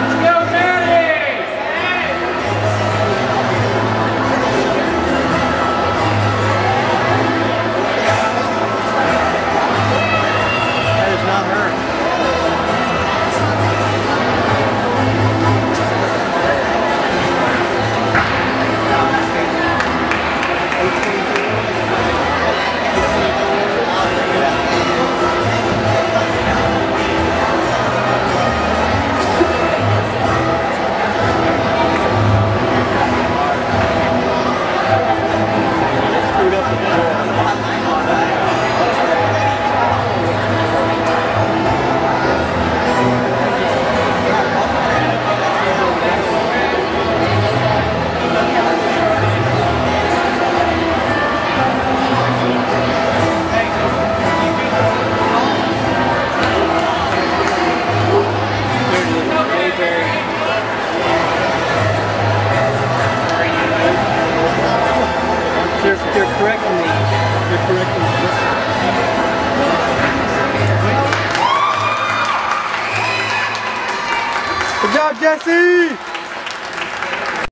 Let's go. correcting me. You're correcting me. Good job, Jesse!